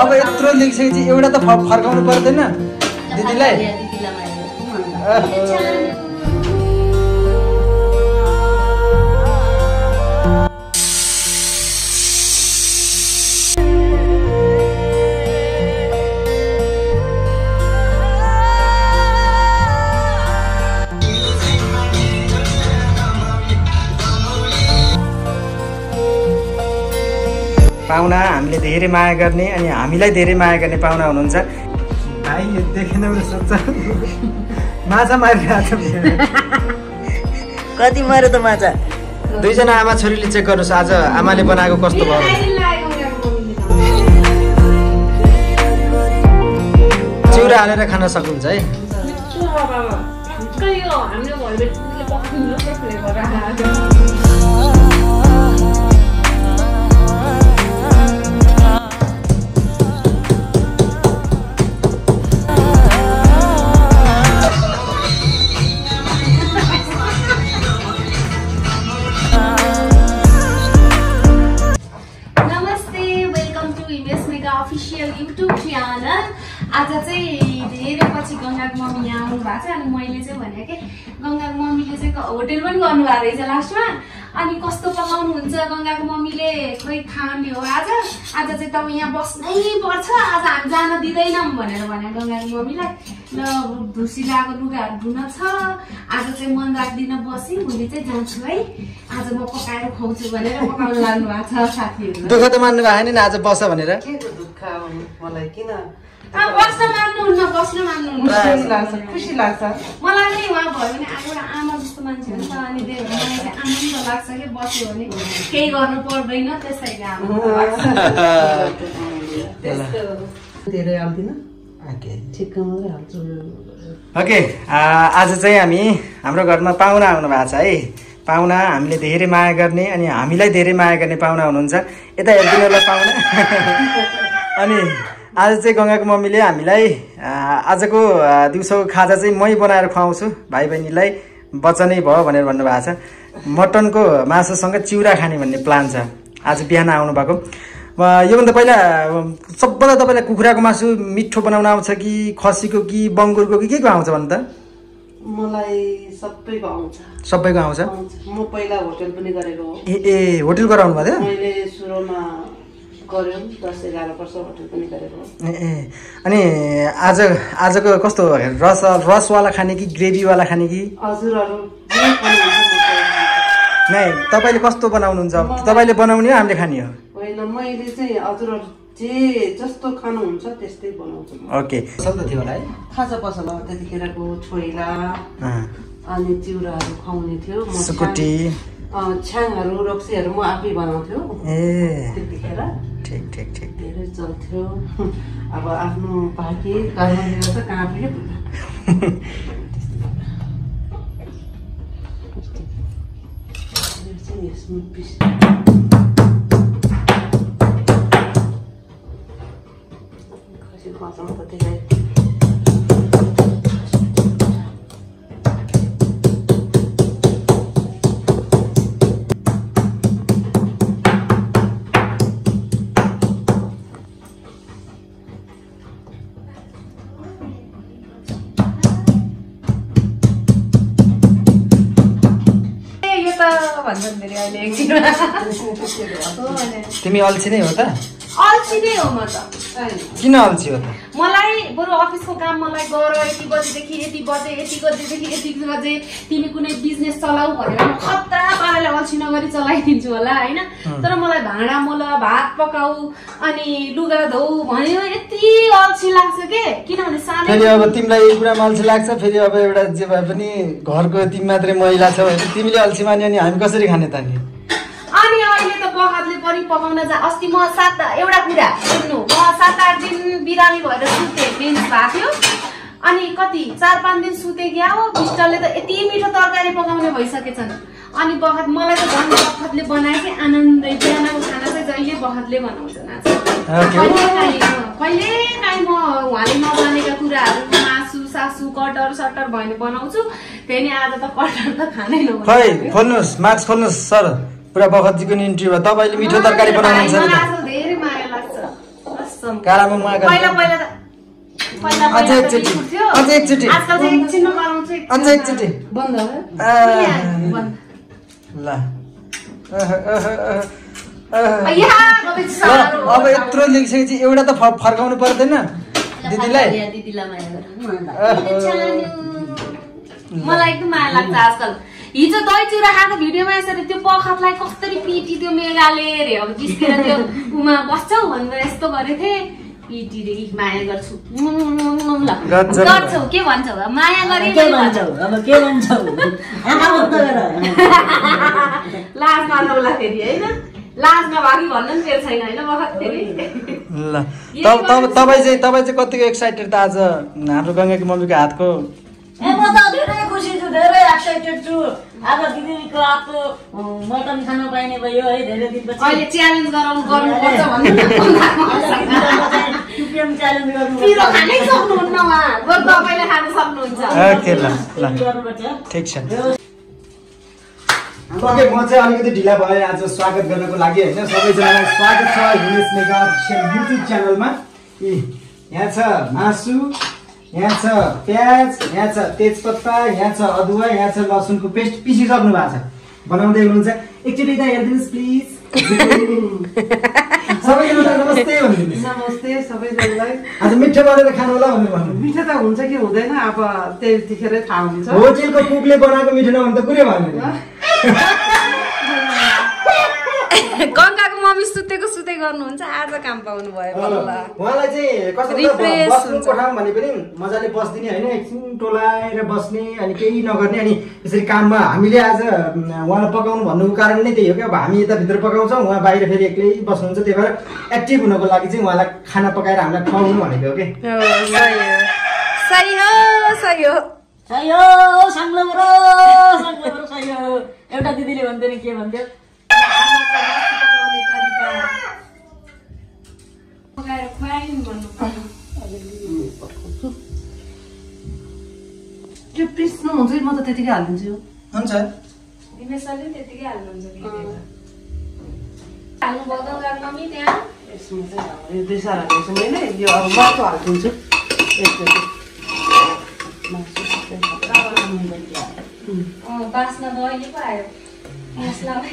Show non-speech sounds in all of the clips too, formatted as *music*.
अब यत्रो लेखिसकेपछि एउटा त फर्काउनु पर्दैन दिदीलाई पाहुना हामीले धेरै माया गर्ने अनि हामीलाई धेरै माया गर्ने पाहुना हुनुहुन्छ। भाइ देखेन भने सोध्छ माछा मारिरहेको छ कति मऱ्यो त माछा? दुईजना आमा छोरीले चेक गर्नुहोस् आज आमाले बनाएको कस्तो भयो। चिउरा हालेर खान सक्नुहुन्छ है? हाम्रो पकाउनुहुन्छ गङ्गाको मम्मीले खोइ खाने हो। आज आज चाहिँ तपाईँ यहाँ बस्नै पर्छ। आज हामी जान दिँदैनौँ भनेर भने गङ्गाको मम्मीलाई ल धुसी लगाएको लुगाहरू धुन छ। आज चाहिँ मन राख्दिनँ बसी भोलि चाहिँ जान्छु है। आज म पकाएर खुवाउँछु भनेर पकाउन लाग्नु भएको छ साथीहरू। दुःख त मान्नु भएन नि आज बस भनेर। के दुःख मलाई किन? अब बस्न मान्नुहुन्न बस्न मान्नुहुन्न। खुसी लाग्छ खुसी लाग्छ। मलाई नै उहाँ भयो भने आमा जस्तो मान्छे हुन्छ अनि त्यही भएर मलाई चाहिँ आनन्द लाग्छ कि बस्यो भने केही गर्नु पर्दैन त्यसैले आनन्द लाग्छ त्यस्तो। धेरै हाल्दिनँ। ओके। आज चाहिँ हामी हाम्रो घरमा पाहुना आउनु भएको छ है। पाहुना हामीले धेरै माया गर्ने अनि हामीलाई धेरै माया गर्ने पाहुना हुनुहुन्छ। यता हेरिदिनु होला पाहुना। *laughs* अनि आज चाहिँ गङ्गाको मम्मीले हामीलाई आजको दिउँसोको खाजा चाहिँ मै बनाएर खुवाउँछु भाइ बहिनीलाई बच्चनै भयो भनेर भन्नुभएको छ। मटनको मासुसँग चिउरा खाने भन्ने प्लान छ। आज बिहान आउनुभएको। योभन्दा पहिला सबभन्दा तपाईँलाई कुखुराको मासु मिठो बनाउन आउँछ कि खसीको कि बङ्गुरको कि के को आउँछ भन्नु त? मलाई सबैको आउँछ। सबैको आउँछ? म पहिला होटेल पनि गरेको ए ए होटेल गराउनु भएको थियो ए ए। अनि आज आजको कस्तो रस रसवाला खाने कि ग्रेभीवाला खाने कि। नै तपाईँले कस्तो बनाउनुहुन्छ? तपाईँले बनाउने हो हामीले खाने हो? होइन मैले चाहिँ हजुरहरू जे जस्तो खानुहुन्छ त्यस्तै बनाउँछु ओके। सबै थियो होला है? खाजा पसल हो त्यतिखेरको छोइला अनि चिउराहरू खुवाउने थियो म सुकुटी। अँ, छ्याङहरू रक्सीहरू म आफै बनाउँथ्यो ए। त्यतिखेर। ठिक ठिक ठिक। धेरै चल्थ्यो। अब आफ्नो पार्टी कर्मले त कहाँ पनि यसमा पिस। खसी खसाउँ त त्यसलाई तिमी अल्छी नै हो त। अल्छी नै हो म त। किन अल्छी हो त? मलाई बरु अफिसको काम मलाई गर यति बजीदेखि यति बजे यति बजेदेखि यति बजे। तिमी कुनै बिजनेस चलाऊ भनेर म खतरा पाराले अल्छी नगरी चलाइदिन्छु होला होइन? तर मलाई भाँडा मोल भात पकाऊ अनि लुगा धोऊ भन्यो यति अल्छी लाग्छ के? किनभने फेरि सानै अब तिमीलाई यही कुरामा अल्छी लाग्छ फेरि अब एउटा जे भए पनि घरको तिमी मात्रै महिला छौ भने तिमीले अल्छी मान्यो अनि हामी कसरी खाने त नि पनि पकाउन जा। अस्ति म सात एउटा कुरा सुन्नु म सात आठ दिन बिरामी भएर सुते मेन्स भएको थियो। अनि कति चार पाँच दिन सुते क्या हो बिस्टरले त यति मिठो तरकारी पकाउने भइसकेछन्। अनि बखत मलाई त झन् बखतले बनाएकै आनन्दै बिहानको खाना चाहिँ जहिले बखतले बनाउँछन्. कहिले काहीँ म उहाँले नजानेका कुराहरू मासु सासु कटर सटर भयो भने बनाउँछु। फेरि आज त कटर त खानै नहुने। खोल्नुहोस् मार्क्स खोल्नुहोस् सर। पुरा बखतजीको भयो। तपाईँले मिठो तरकारी बनाउनुहुन्छ अझ एकचोटि। अझ एकचोटि। अझ एकचोटि। ल। अब यत्रो लेखिसकेपछि एउटा त फर्काउनु पर्दैन दिदीलाई। मलाई एकदम माया लाग्छ आजकल। हिजो दही चिउरा खाएको भिडियोमा यसरी त्यो पखतलाई कसरी पिटी त्यो मेगाले रे अब जिस्केर त्यो उमा बस्छौ भनेर यस्तो गरेको थिएँ। पिटी रे इ, माया गर्छु। ल। गर्छौ के भन्छौ अब माया गरे के भन्छौ अब के भन्छौ आँखा बन्द गर। लाज मार्नुलाई फेरि होइन? लाज नभएको भन्नु नि तेरो छैन होइन बखत फेरि? ल। तब तब तपाईँ चाहिँ तपाईँ चाहिँ कतिको एक्साइटेड त आज हाम्रो गङ्गाकी मम्मीको हातको? ए म त धेरै एक्साइटेड छु। आज दिदीको हातको मटन खान पाइने भयो है धेरै दिनपछि। अहिले च्यालेन्ज गराउनु गर्नुपर्छ भन्नु न। टुपिएम च्यालेन्ज पिरो खानै सक्नुहुन्न उहाँ बरु तपाईँले खान सक्नुहुन्छ। ओके ल ल। गर्नुपर्छ। ठिक छ। ओके म चाहिँ अलिकति ढिला भएँ। आज स्वागत गर्नको लागि होइन? सबैजनालाई स्वागत छ। हिमेश मेगा युट्युब च्यानलमा। यी यहाँ छ मासु यहाँ छ प्याज यहाँ छ तेजपत्ता यहाँ छ अदुवा यहाँ छ लसुनको पेस्ट। पिसिसक्नु भएको छ। बनाउँदै हुनुहुन्छ। एकचोटि यता हेरिदिनुहोस् प्लिज। *laughs* सबैजनालाई नमस्ते भनिदिनुहोस् नमस्ते सबैजनालाई। आज मिठो बनाएर खानु होला भनेर भन्नु मिठो त हुन्छ कि हुँदैन अब त्यतिखेरै थाहा हुन्छ। होटेलको कुकले बनाएको मिठो नभने त कुरै भन्नु *laughs* *laughs* गङ्गाको मम्मी सुतेको सुते गर्नुहुन्छ आज काम पाउनु भयो बल्ल। उहाँलाई चाहिँ कस्तो। कोठामा भने पनि मजाले बस्दिने होइन एकछिन टोलाएर बस्ने अनि केही नगर्ने अनि यसरी काममा हामीले आज उहाँलाई पकाउनु भन्नुको कारण नै त्यही हो कि अब हामी यताभित्र पकाउँछौँ उहाँ बाहिर फेरि एक्लै बस्नुहुन्छ त्यही भएर एक्टिभ हुनको लागि चाहिँ उहाँलाई खाना पकाएर हामीलाई खुवाउनु भनेको हो कि। सही हो। सही हो एउटा दिदीले भन्थ्यो नि के भन्थ्यो? पकाएर त्यो पिस्नु हुन्छ कि म त त्यतिकै हालिदिन्छु हुन्छ दिनेशले त्यतिकै हाल्नुहुन्छ भिडियोमा हाल्नुभयो गङ्गाको मम्मी त्यहाँ यसमा चाहिँ अब यो दुई साल हाल्दैछु मैले यो अब मासु हालिदिन्छु एकचोटि मासु सबै हाल्छु। अँ, बास्ना दही पो आयो मसलामै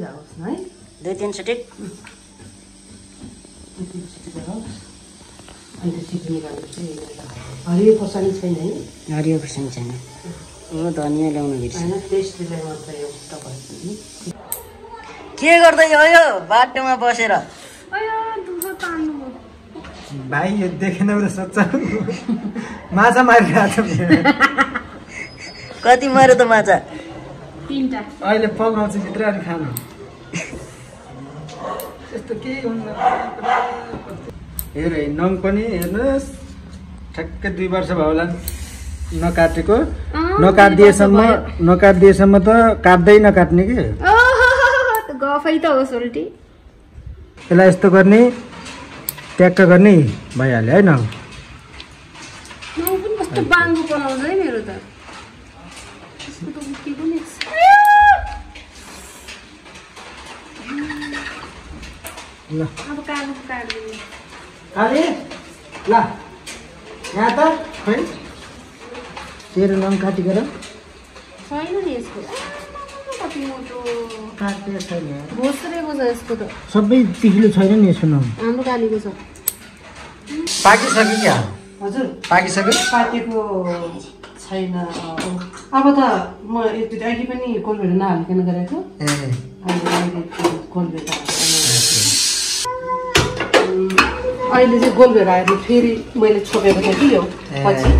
जाओस् अहिले सिटी? निकाल्नु चाहिँ हरियो खोर्सानी छैन है। हरियो खुर्सानी छैन। ओ धनियाँ ल्याउनु बिर्स। के गर्दै हो यो बाटोमा बसेर? अयो दुधो तान्नु भाइ यो देखेन भने सोध्छ माछा मारिरहेको छ। कति मऱ्यो त माछा? अहिले पकाउँछु भित्र अनि खानु। यस्तो केही हुन्न। हेर है नङ पनि हेर्नुहोस्। ठ्याक्कै दुई वर्ष भयो होला नकाटेको। नकाटिदिएसम्म नकाटिदिएसम्म त काट्दै नकाट्ने कि? गफै त होस् उल्टी। यसलाई यस्तो गर्ने ट्याक्क गर्ने भइहाल्यो है न म पनि कस्तो बाङ्गो बनाउँछ है मेरो त यसको त उक्किएको नि ल। अब कालो काट्दिनु काले? ल। यहाँ त खै? तेरो नङ काटिकर छैन नि यसको। कति मोटो। काटेको छैन। घोस्रेको छ यसको त। सबै पिछलो छैन नि यसको नङ हाम्रो कालीको छ। पाकिसक्यो क्या? हजुर। पाकिसक्यो? पाकेको छैन। अब त म यति अहिले पनि कोलभेडा नहालिकन गरेको। ए। अहिले अहिले चाहिँ गोलभेडा आएर फेरि मैले छोपेको थिएँ कि यो पछि।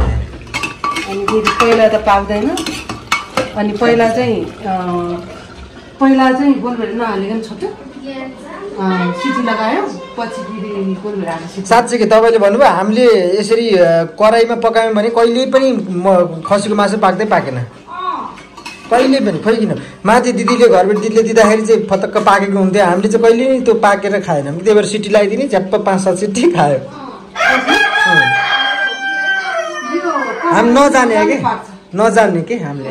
अनि फेरि पहिला त पाक्दैन। अनि पहिला चाहिँ पहिला चाहिँ गोलभेडा नहालिकन छोट्यो अँ, सिटी लगायो। पछि फेरि गोलभेडा सिटी। साँच्चै कि तपाईँले भन्नुभयो हामीले यसरी कराईमा पकायौँ भने कहिले पनि म खसीको मासु पाक्दै पाकेन। कहिले पनि खोइ किन? माथि दिदीले घरबाट दिदीले दिँदाखेरि चाहिँ फतक्क पाकेको हुन्थ्यो। हामीले चाहिँ कहिले पनि त्यो पाकेर खाएनौँ। त्यही भएर सिटी लगाइदिने झ्याप्प पाँच सात सिटी खायो। हामी नजाने कि? नजान्ने कि हामीले?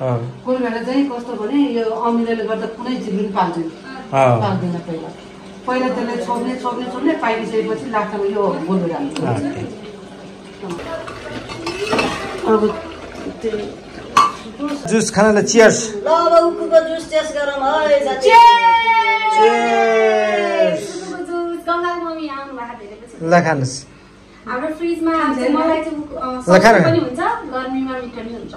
अँ, गोलभेडा चाहिँ कस्तो भने यो अमिलोले गर्दा कुनै जीव पनि पाल्दैन। अँ, पाक्दैन पहिला। पहिला त्यसलाई छोप्ने छोप्ने छोप्ने पाकिसकेपछि लास्टमा यो अँ। अब त्यो जुस खानालाई चियर्स ल अब उखुको जुस टेस्ट गरौँ है साथी गङ्गाको मम्मी आउनु भएको धेरै पछि ल खानुहोस् हाम्रो फ्रिजमा चाहिँ मलाई पनि हुन्छ गर्मीमा मिठो पनि हुन्छ।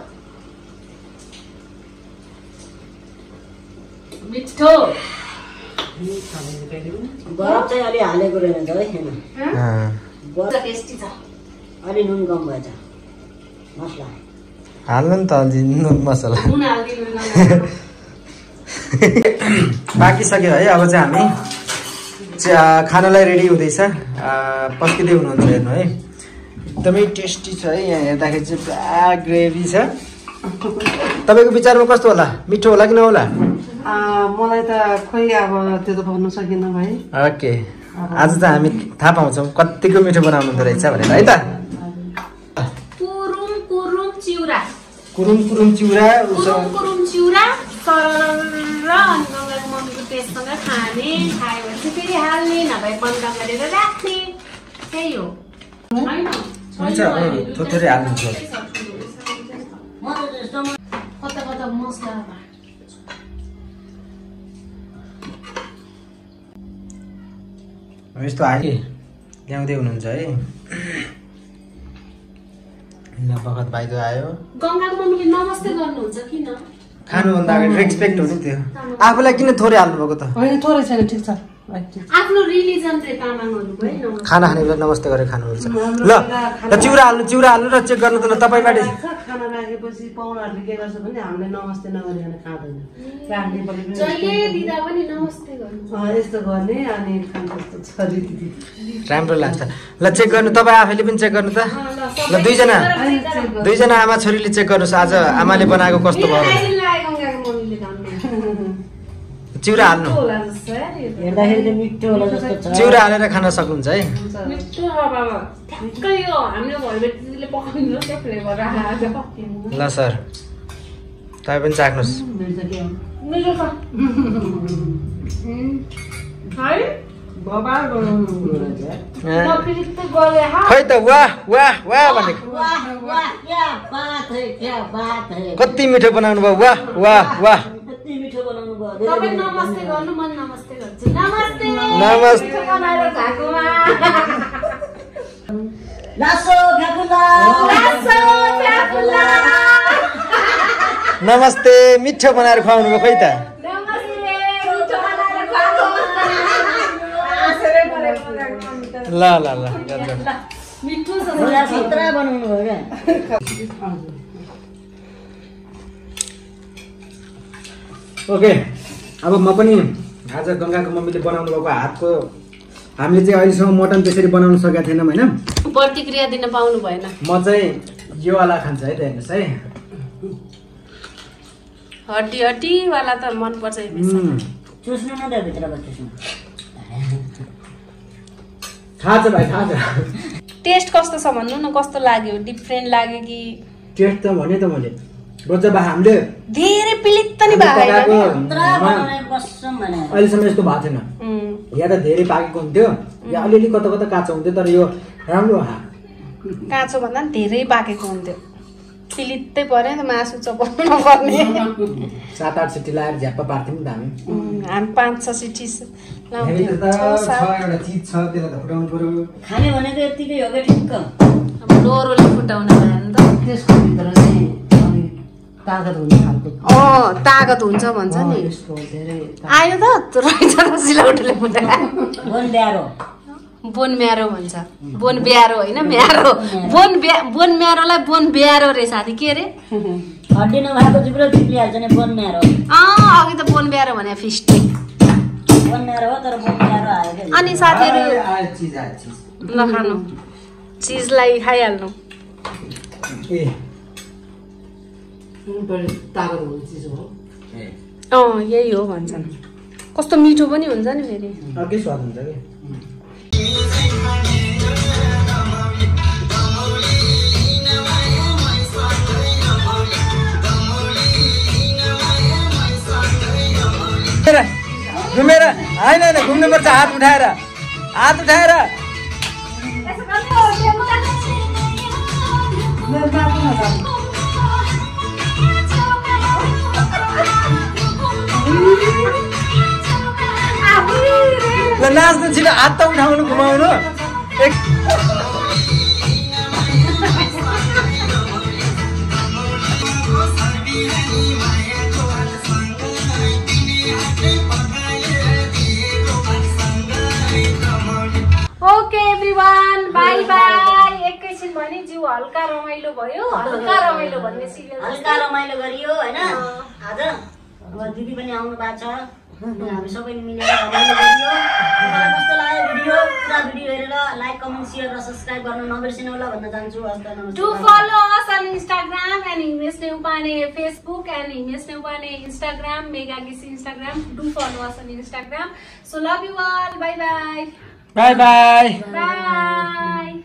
मिठो बरफ चाहिँ अलि हालेको रहेछ है टेस्टी छ अलि नुन कम भएछ मसला हाल्नु नि त अलि नुन मसला। पाकिसक्यो है अब चाहिँ हामी च्या- खानालाई रेडी हुँदैछ पस्किँदै हुनुहुन्छ हेर्नु है एकदमै टेस्टी छ है यहाँ हेर्दाखेरि चाहिँ पुरा ग्रेभी छ तपाईँको विचारमा कस्तो होला मिठो होला कि नहोला मलाई त खोइ अब त्यो त भन्नु सकिनँ भाइ ओके आज त हामी थाहा पाउँछौँ कतिको मिठो बनाउनु हुँदो रहेछ भनेर है त कुरुम कुरुम चिउरा उसो कुरुम कुरुम चिउरा सरल र अनि गङ्गाको मम्मीको टेस्टसँग खाने खायो भने चाहिँ फेरि हाल्ने नभए बन्द गरेर राख्ने त्यही हो हुन्छ थोरै हाल्नुहुन्छ कता कता यस्तो हाले ल्याउँदै हुनुहुन्छ है? ल बखत भाइको आयो। गङ्गाको मम्मीले नमस्ते गर्नुहुन्छ किन? खानुभन्दा अगाडि रेस्पेक्ट हो नि त्यो आफूलाई किन थोरै हाल्नुभएको त? होइन थोरै छैन भाइ, ठिक छ। आफ्नो रिलिजन चाहिँ तामाङहरूको है? नमस्ते खाना खाने बेला नमस्ते गरेर खानुपर्छ ल ल चिउरा हाल्नु चिउरा हाल्नु र चेक गर्नु त ल तपाईँबाट। खाना राखेपछि पाहुनाहरूले के गर्छ भने हामीले नमस्ते नगरिकन खाँदैन। राख्ने पनि पनि जहिले दिँदा पनि नमस्ते गर्नु। अँ, यस्तो गर्ने अनि राम्रो लाग्छ। ल चेक गर्नु तपाईँ आफैले पनि चेक गर्नु त। ल दुईजना। दुईजना आमा छोरीले चेक गर्नुहोस्। आज आमाले बनाएको कस्तो भयो। चिउरा हाल्नु चिउरा हालेर खान सक्नुहुन्छ है। ल सर तपाईँ पनि चाख्नुहोस्। खै त वाह वाह वाह भनेको। कति मिठो बनाउनु भयो वाह वाह वाह कति मिठो बनाउनु भयो धेरै तपाईँ नमस्ते गर्नु म नमस्ते गर्छु। नमस्ते! नमस्ते। मिठो बनाएर खाएकोमा *laughs* लासो फ्याफुला लासो फ्याफुल्ला। नमस्ते मिठो बनाएर खुवाउनु भयो खै त। ल ल ल बनाउनु भयो क्या? ओके। अब म पनि आज गङ्गाको मम्मीले बनाउनु भएको हातको हामीले चाहिँ अहिलेसम्म मटन त्यसरी बनाउन सकेका थिएनौँ होइन। प्रतिक्रिया दिन पाउनु भएन। म चाहिँ यो वाला खान्छ है त हेर्नुहोस् है। हड्डी हड्डीवाला त मनपर्छ चुस्नु न भित्रबाट चुस्नु। थाहा छ भाइ थाहा छ। टेस्ट कस्तो छ भन्नु न कस्तो लाग्यो? डिफ्रेन्ट लाग्यो कि? टेस्ट त भने त मैले रोजा बा हामीले धेरै पिलित नि हामीले भएको अहिलेसम्म यस्तो भएको थिएन। या त धेरै पाकेको हुन्थ्यो या अलिअलि कता कता काँचो हुन्थ्यो तर यो राम्रो हा। काँचो भन्दा पनि धेरै पाकेको हुन्थ्यो। पिलित्तै पऱ्यो नि त मासु चपाउनु नपर्ने सात आठ सिटी लगाएर झ्याप्प पार्थ्यौँ नि त हामी। हामी पाँच छ सिटी एउटा चिज छ त्यसलाई त फुटाउनु पऱ्यो खाने भनेको यत्तिकै हो क्या ठिक्क? अब लोरोले फुटाउन भएन नि त। त्यसको भित्र चाहिँ अँ तागत हुन्छ भन्छ नि। आयो त रहेछ त सिलौटोले बोन म्यारो भन्छ। बोन ब्यारो होइन म्यारो। बोन ब्या बोन म्यारोलाई बोन ब्यारो रे साथी के अरे हड्डी नभएको जिब्रो चिप्लिहाल्छ नि बन्याएर हो अँ अघि त बोन ब्यारो भने फिस्टे। बन्याएर हो तर बन्याएर आयो क्या अनि साथीहरू नखानु चिजलाई खाइहाल्नु। ए बढी तागत हुने चिज हो ए अँ यही हो भन्छन्। कस्तो मिठो पनि हुन्छ नि फेरि। अर्कै स्वाद हुन्छ कि? घुमेर होइन होइन घुम्नुपर्छ हात उठाएर। हात उठाएर। ल नाच्नु छिटो हात त उठाउनु घुमाउनु। एक ओके एभ्रिवान बाई बाई एकैछिन भने जिउ हल्का रमाइलो भयो। हल्का रमाइलो भन्ने सिरियल हल्का रमाइलो गरियो होइन? आज दिदी पनि आउनु भएको छ। हामी सबैले मिलेर रमाइलो गरियो कस्तो लाग्यो भिडियो? पुरा भिडियो हेरेर लाइक कमेन्ट सेयर र सब्सक्राइब गर्न नबिर्सिनु होला भन्न चाहन्छु। हस्ता नमस्कार to follow us on Instagram and Himesh Neupane Facebook and Himesh Neupane Instagram mega गिस Instagram to follow us on Instagram so love you all bye bye bye bye bye